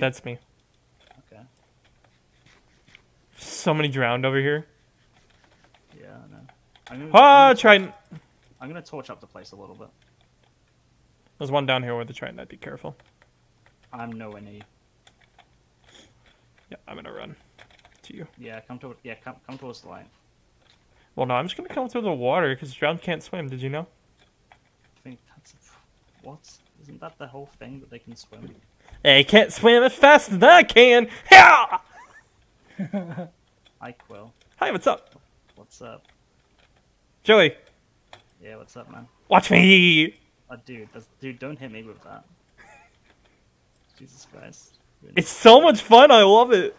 that's me. Okay. So many drowned over here. Yeah, I know. I'm gonna, Ah, I'm, gonna, Trident. I'm gonna torch up the place a little bit. There's one down here with the Trident. I'd be careful. I'm nowhere near you. Yeah, I'm gonna run to you. Yeah, come to yeah, come come towards the light. Well, no, I'm just gonna come through the water because drowned can't swim. Did you know? I think that's what? Isn't that the whole thing that they can swim? They can't swim as fast as I can. Yeah! Hi, Quill. Hi, what's up, What's up? Joey? Yeah, what's up, man? Watch me. Oh, dude, dude, don't hit me with that. Jesus Christ. Really? It's so much fun. I love it.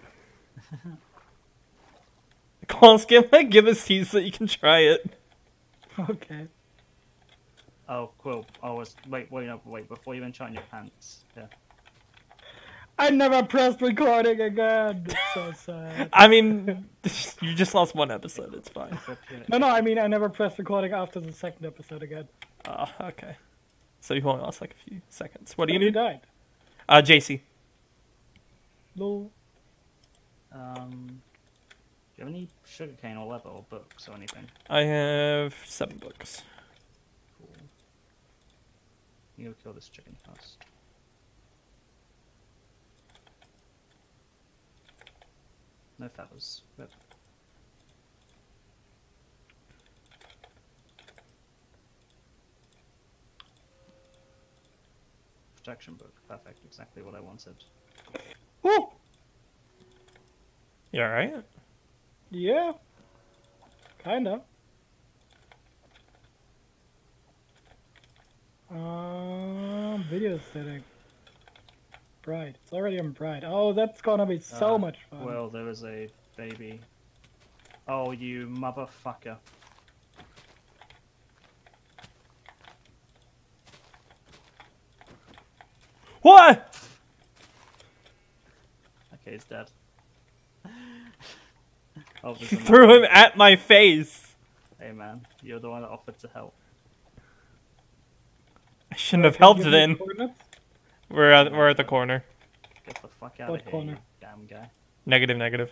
Come on, Skip. I give us tea so you can try it. Okay. Oh, Quill. Oh, was, wait, wait, no, wait. Before you enchant your pants. Yeah. I never pressed recording again. so sad. I mean, you just lost one episode. It's fine. No, no, I mean I never pressed recording after the second episode again. Oh, okay. So you've only lost like a few seconds. What do you You need? died. Uh, JC. Lol. Um, do you have any sugarcane or leather or books or anything? I have seven books. Cool. You go kill this chicken first. No feathers. Rip. Protection book. Perfect. Exactly what I wanted. Woo! You alright? Yeah. Kinda. Um, video setting. Bright. It's already on bright. Oh, that's gonna be so Ah, much fun. Well, there is a baby. Oh, you motherfucker. What? Okay, he's dead. oh, there's You threw him at my face. Hey man, you're the one that offered to help. I shouldn't have helped give me then. coordinates? We're at, we're at the corner. Get the fuck out What of here, corner? you damn guy. Negative, negative.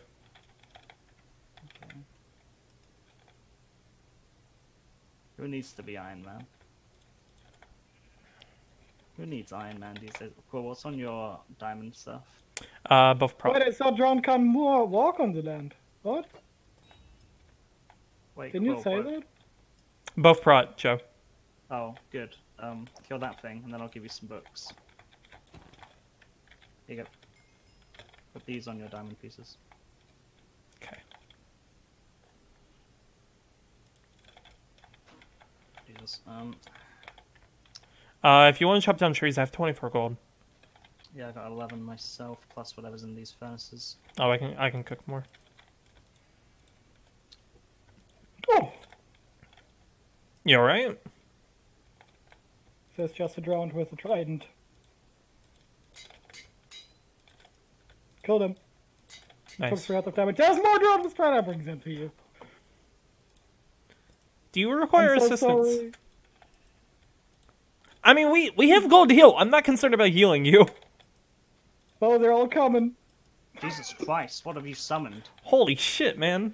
Who needs to be Iron Man? Who needs Iron Man these days? Cool, what's on your diamond stuff? Uh, buff pro. Wait, I saw Drown can more walk on the land. What? Wait, Didn't you say what- that? Buff prot, Joe. Oh, good. Um, kill that thing, and then I'll give you some books. Here you go. Put these on your diamond pieces. Okay. Jesus. Um, Uh, if you want to chop down trees, I have 24 gold. yeah, I got 11 myself, plus whatever's in these furnaces. Oh, I can I can cook more. Oh! You alright? There's just a drowned with a trident. Killed him. Took Nice. three out of damage. There's more drowned with trident. I bring them to you. Do you require I'm so assistance? sorry. I mean, we we have gold to heal. I'm not concerned about healing you. Oh, they're all coming. Jesus Christ, what have you summoned? Holy shit, man.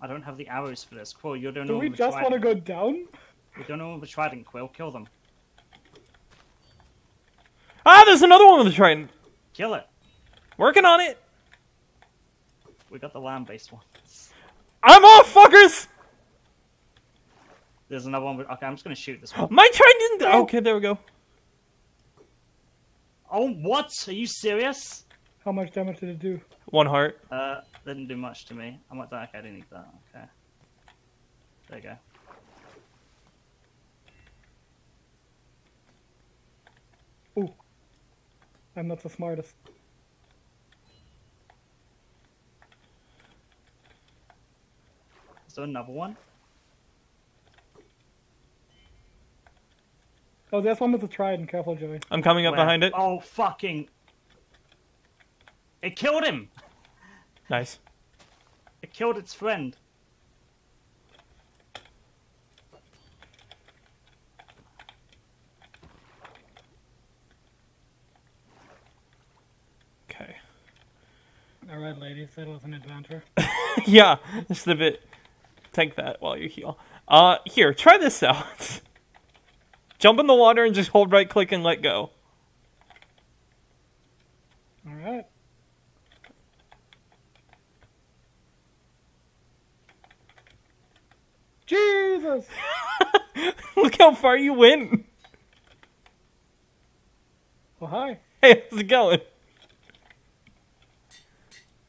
I don't have the arrows for this. Quill, you're doing Do all we just want to go down? You're doing all the trident, Quill. Kill them. Ah, there's another one with a trident. Kill it. Working on it. We got the land-based ones. I'm off, fuckers. There's another one. With... Okay, I'm just gonna shoot this one. My trident. Okay, there we go. Oh, what? Are you serious? How much damage did it do? One heart. Uh, didn't do much to me. I might die. Okay, I didn't need that. Okay. There you go. Ooh. I'm not the smartest. There another one? Oh, there's one with the trident. Careful, Joey. I'm coming up Where? behind it. Oh, fucking. It killed him! Nice. It killed its friend. Okay. All right, ladies, that was an adventure. yeah, just a bit. Take that while you heal. Uh, here, try this out. Jump in the water and just hold right click and let go. All right. Jesus! Look how far you went. Oh, hi. Hey, how's it going?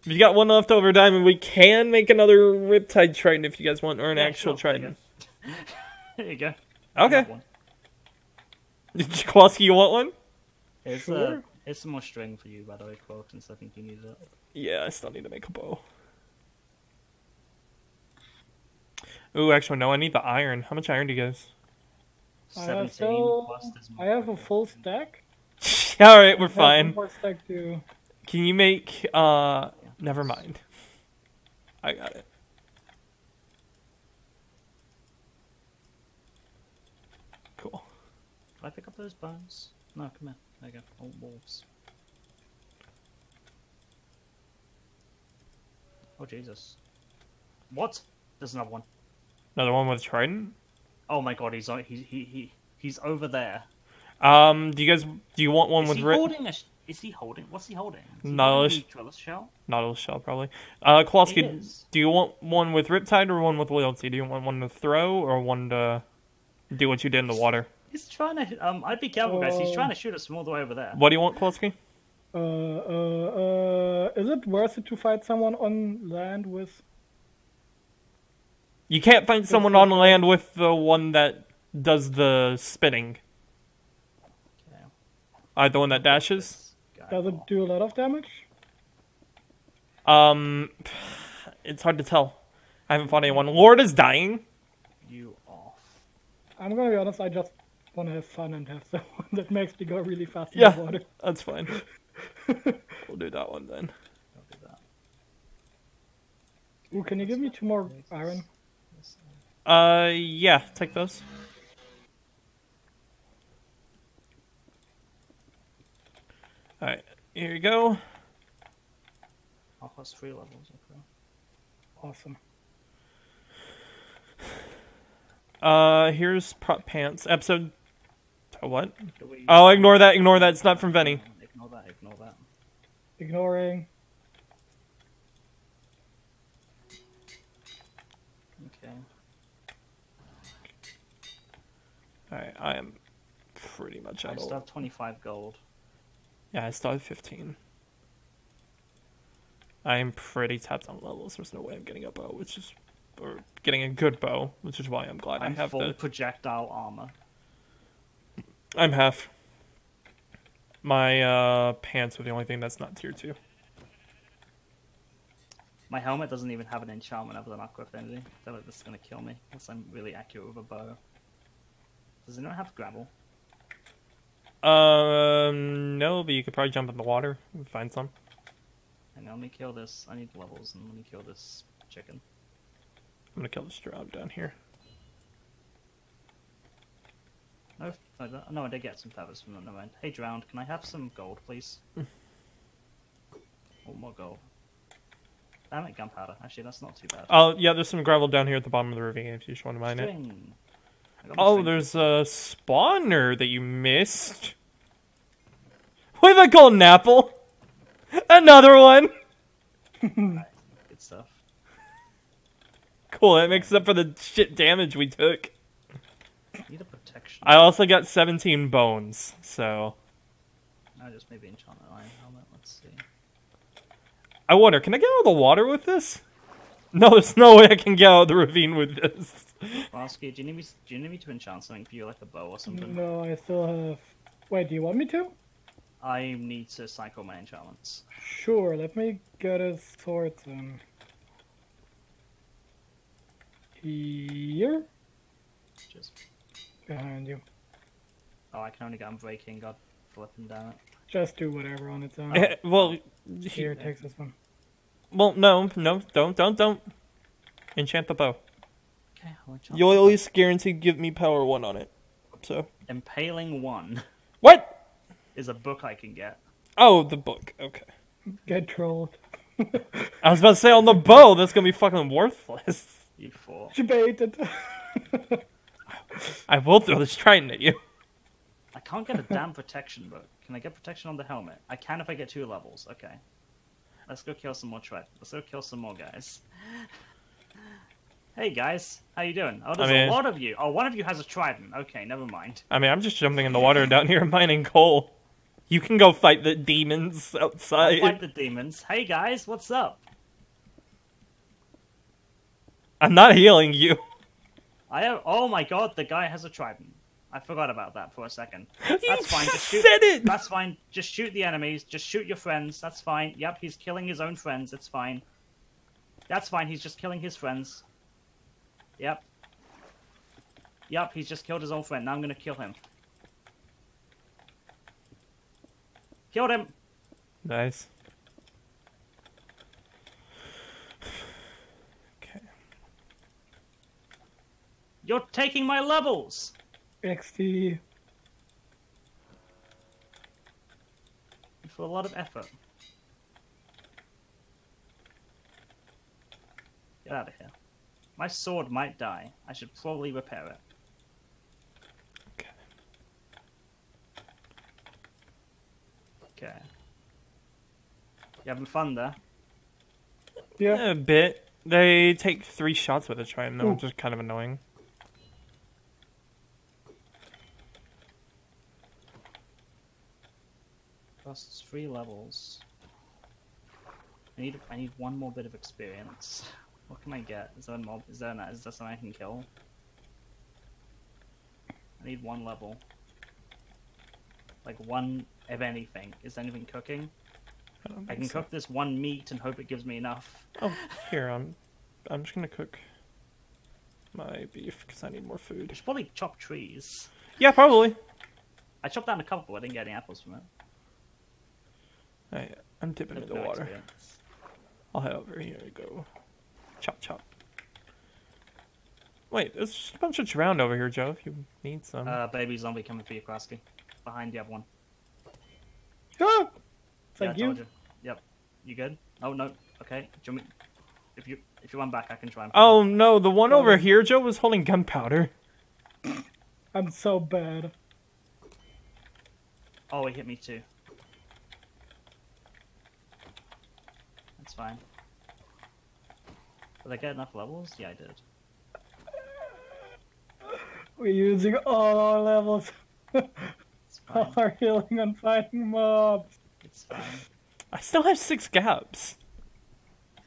If you got one leftover diamond, we can make another Riptide trident if you guys want, or an Yeah, actual sure, there trident. you go. there you go. Okay. Have one. Kowalski, you want one? Here's, Sure. uh, here's some more string for you, by the way, Quark, since I think you need it. Yeah, I still need to make a bow. Ooh, actually, no, I need the iron. How much iron do you guys? I have 17 still. plus this I have a full stack. All right, we're I have one fine. more stack too. Can you make? uh Never mind. I got it. Cool. Did I pick up those bones? No, come here. There you go. Oh, wolves. Oh, Jesus. What? There's another one. Another one with Trident. Oh my god, he's o- he, he, he, he's over there. Um, do you guys do you want one Is with he holding a... sh- Is he holding... What's he holding? Is he Nautilus. holding the shell? Nautilus shell probably. Uh, Kowalski, do you want one with Riptide or one with Loyalty? Do you want one to throw or one to do what you did in the water? He's trying to... Um, I'd be careful, guys. He's Oh. trying to shoot us from all the way over there. What do you want, Kowalski? Uh, uh, uh, is it worth it to fight someone on land with? You can't find someone on land with the one that does the spinning. Okay. Uh, the one that dashes. This guy Does it do a lot of damage? Um, it's hard to tell. I haven't fought anyone. Lord is dying. You off. I'm gonna be honest. I just want to have fun and have someone that makes me go really fast in Yeah. the water. That's fine. we'll do that one then. Don't do that. Ooh, can you give me two more iron? Uh, yeah, take those. Alright, here you go. I'll plus three levels. Okay. Awesome. Uh, here's Prop Pants. Episode. Oh, what? Do we- Oh, ignore that, ignore that. It's not from Veni. Ignore that. Ignore that. Ignoring. Okay. Alright, I am pretty much I still have 25 gold. Yeah, I have 15. I am pretty tapped on levels. There's no way I'm getting a bow, which is. Or getting a good bow, which is why I'm glad I'm I have full the. projectile armor. I'm half. My uh, pants are the only thing that's not tier 2. My helmet doesn't even have an enchantment other than Aqua Affinity. I feel like this is gonna kill me unless I'm really accurate with a bow. Does anyone have gravel? Um, no, but you could probably jump in the water and find some. Hang on, let me kill this. I need levels and let me kill this chicken. I'm gonna kill this drow down here. No, no, I did get some feathers from them. Never mind. Hey, drowned, can I have some gold, please? One more gold. Damn it, gunpowder. Actually, that's not too bad. Oh, yeah, there's some gravel down here at the bottom of the ravine if you just want to mine it. String. I got my Oh, there's a spawner that you missed. With a golden apple. Another one. Good stuff. Cool, that makes up for the shit damage we took. Need a protection. I also got 17 bones, so. I just maybe enchant an iron helmet. Let's see. I wonder, can I get out of the water with this? No, there's no way I can get out of the ravine with this. Rasky, do you need me? Do you need me to enchant something for you, like a bow or something? No, I still have. Wait, do you want me to? I need to cycle my enchantments. Sure. Let me get a sword then. Here, Just behind you. oh, I can only get Unbreaking. God flipping damn it. Just do whatever on its own. Well, Here, takes this one. Well, no, no, don't, don't, don't. Enchant the bow. Okay, You'll the at bow. least guarantee give me power one on it. So Impaling one what? is a book I can get. Oh, the book. Okay. Get trolled. I was about to say on the bow, that's gonna be fucking worthless. You fool. Debated. I will throw this trident at you. I can't get a damn protection book. Can I get protection on the helmet? I can if I get two levels. Okay. Let's go kill some more tre- Let's go kill some more guys. Hey guys, how you doing? Oh, there's mean- a lot of you. Oh, one of you has a trident. Okay, never mind. I mean, I'm just jumping in the water down here mining coal. You can go fight the demons I'll outside. fight the demons. Hey guys, what's up? I'm not healing you. I have. Oh my god, the guy has a trident. I forgot about that for a second. You That's fine. Just shoot. said it. That's fine. Just shoot the enemies. Just shoot your friends. That's fine. Yep, he's killing his own friends. It's fine. That's fine. He's just killing his friends. Yep. Yep, he's just killed his own friend. Now I'm gonna kill him. Killed him. Nice. Okay. You're taking my levels. XT. For a lot of effort. Get out of here. My sword might die. I should probably repair it. Okay. Okay. You having fun there? Yeah. A bit. They take three shots with a trident, though, Ooh. which is kind of annoying. Costs three levels. I need I need one more bit of experience. What can I get? Is there a mob? Is there an, is there something I can kill? I need one level. Like one of anything. Is there anything cooking? I, I can so. cook this one meat and hope it gives me enough. Oh, here I'm. I'm just gonna cook my beef because I need more food. I should probably chop trees. Yeah, probably. I chopped down a couple, but I didn't get any apples from it. I, I'm dipping No- into no water. experience. I'll head over here and go. Chop chop. Wait, there's just a bunch of drowned over here, Joe. If you need some. Uh, baby zombie coming for you, Krasky. Behind you have one. Ah! yeah, Thank you. you. Yep. You good? Oh no. Okay. Do you want me... If you if you run back, I can try and. oh no, the one over here, Joe, was holding gunpowder. I'm so bad. Oh, he hit me too. Fine. Did I get enough levels? Yeah, I did. We're using all our levels. All our healing on fighting mobs. It's fine. I still have six gaps.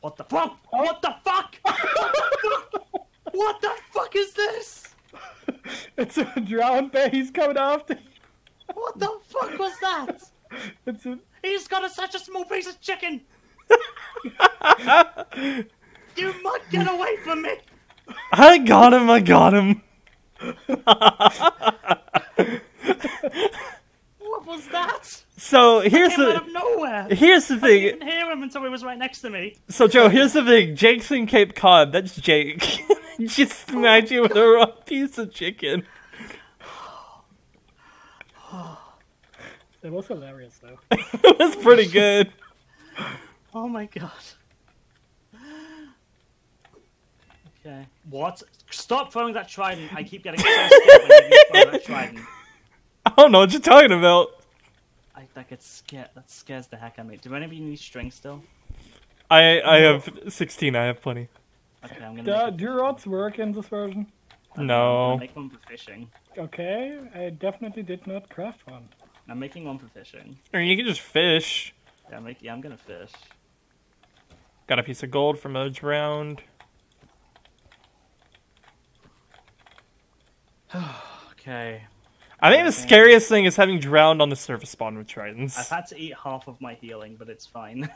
What the fuck? What the fuck? What the fuck? What the fuck is this? It's a drowned bear. He's coming after you. What the fuck was that? It's a, He's got a, such a small piece of chicken. You mug, get away from me! I got him. I got him. What was that? So here's Came out the of nowhere. here's the I thing. didn't hear him until he was right next to me. So Joe, here's the thing. Jake's in Cape Cod. That's Jake. Just oh smacked you with a raw piece of chicken. it was hilarious though. It was pretty good. Oh my god. Okay. What? Stop throwing that trident. I keep getting so when you throw that trident. I don't know what you're talking about. I, that gets scared. That scares the heck out of me. Do any of you need string still? I I have 16. I have plenty. Okay, I'm gonna Do, make, a, rods work in this version? I'm No. make one for fishing. Okay, I definitely did not craft one. I'm making one for fishing. Or you can just fish. Yeah, I'm, make, yeah, I'm gonna fish. Got a piece of gold from a drowned. Okay. I think the scariest thing is having drowned on the surface spawn with tridents. I've had to eat half of my healing, but it's fine.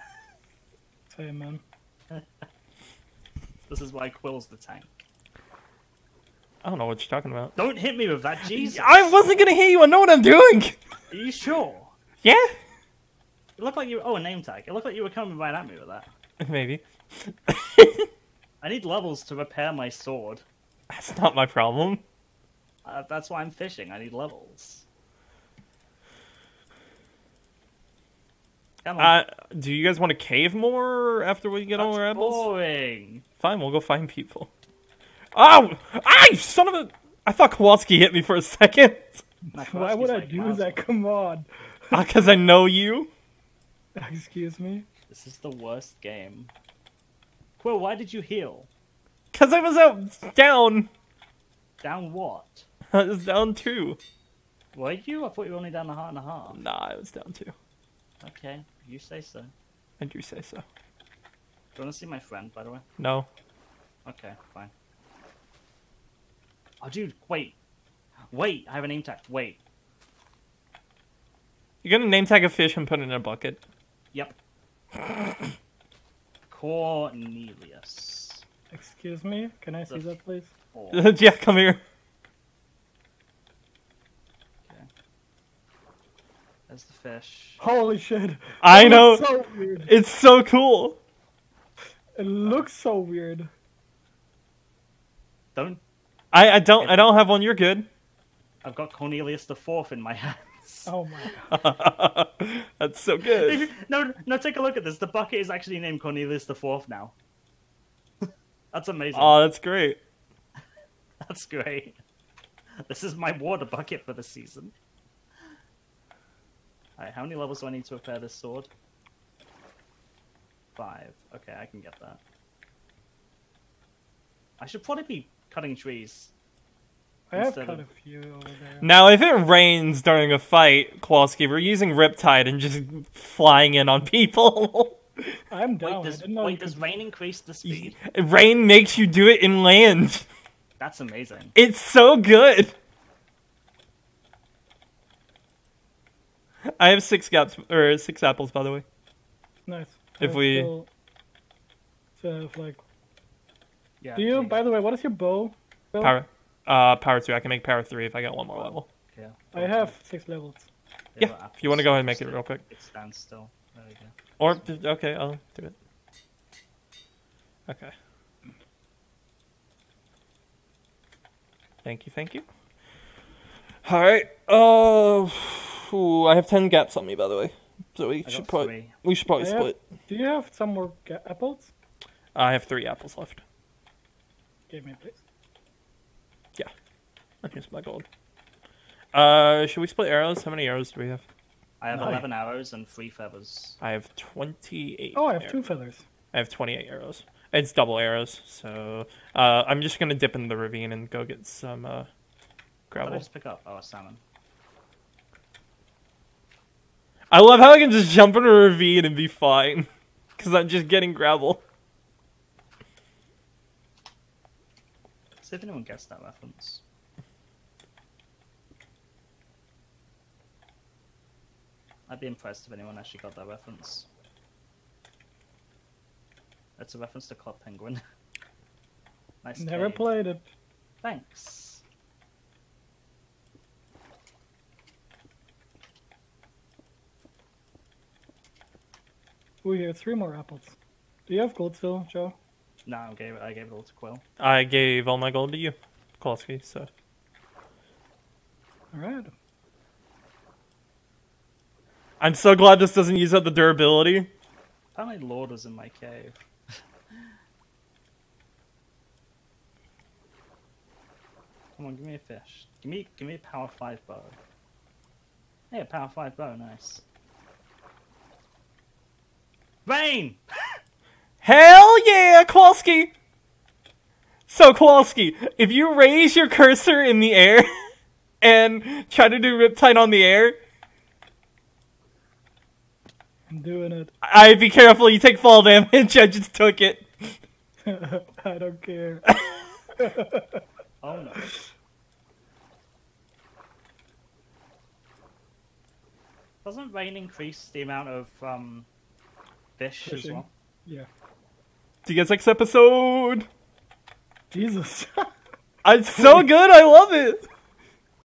Same man. this is why Quill's the tank. I don't know what you're talking about. Don't hit me with that, Jesus. I wasn't gonna hit you. I know what I'm doing. Are you sure? Yeah, It looked like you. Oh, a name tag. It looked like you were coming right at me with that. maybe. I need levels to repair my sword. That's not my problem. Uh, that's why I'm fishing. I need levels. Come on. Uh, do you guys want to cave more after we get all our apples? boring. Fine, we'll go find people. Oh! Ah, you son of a! I thought Kowalski hit me for a second. Nah, Why would I like, do "Miles, that? Come on. Because I know you. Excuse me. This is the worst game. Quill, why did you heal? Because I was out down. Down what? I was down two. Were you? I thought you were only down a heart and a half. Nah, I was down two. Okay, you say so. I do say so. Do you want to see my friend, by the way? No. Okay, fine. Oh, dude, wait. Wait, I have a name tag. Wait. You're gonna name tag a fish and put it in a bucket. Yep. Cornelius. Excuse me. Can I see The- that, please? Yeah, come here. okay. There's the fish. Holy shit. I That know. So weird. It's so cool. It looks so weird. Don't. I, I don't I don't have one. You're good. I've got Cornelius the Fourth in my hands. Oh my god. That's so good. no, no, take a look at this. The bucket is actually named Cornelius the Fourth now. That's amazing. Oh, that's great. That's great. This is my water bucket for the season. Alright, how many levels do I need to repair this sword? Five. Okay, I can get that. I should probably be cutting trees. I have Instead cut a few over there. Now, if it rains during a fight, Kowalski, we're using Riptide and just flying in on people. I'm down. Wait, does, wait, does could... rain increase the speed? Rain makes you do it in land. That's amazing. It's so good. I have six gaps or six apples, by the way. Nice. If I we- still- So, if, like, Yeah. do you? please. By the way, what is your bow? Bill? Power, uh, power two. I can make power three if I get one more level. Yeah. I have six levels. There Yeah, if you want to go ahead and make it real quick. It stands still. There we go. Or okay, I'll do it. Okay. Thank you, thank you. All right. Uh, ooh, I have ten gaps on me, by the way. So we I should got put. three. We should probably I have- split. Do you have some more ga- apples? I have three apples left. Give me, please. And here's my gold. Uh, should we split arrows? How many arrows do we have? I have Nice. 11 arrows and 3 feathers. I have twenty-eight. Oh, I have arrows. two feathers. I have 28 arrows. It's double arrows, so uh, I'm just gonna dip in the ravine and go get some uh, What did I gravel. just pick up? Oh, a salmon. I love how I can just jump in a ravine and be fine, because I'm just getting gravel. See if anyone gets that reference. I'd be impressed if anyone actually got that reference. That's a reference to Club Penguin. nice. Never cave. played it. Thanks. Ooh, here, three more apples. Do you have gold still, Joe? No, I gave it. I gave it all to Quill. I gave all my gold to you, Kowalski. So All right. I'm so glad this doesn't use up the durability. How many was in my cave. Come on, give me a fish. Give me, give me a power five bow. Hey, a power five bow, nice. Rain! Hell yeah, Kowalski! So Kowalski, if you raise your cursor in the air and try to do Riptide on the air, I'm doing it. I be careful. You take fall damage. I just took it. I don't care. Oh no. Doesn't rain increase the amount of um, fish as well? yeah. See you guys next episode. Jesus. It's so good. I love it.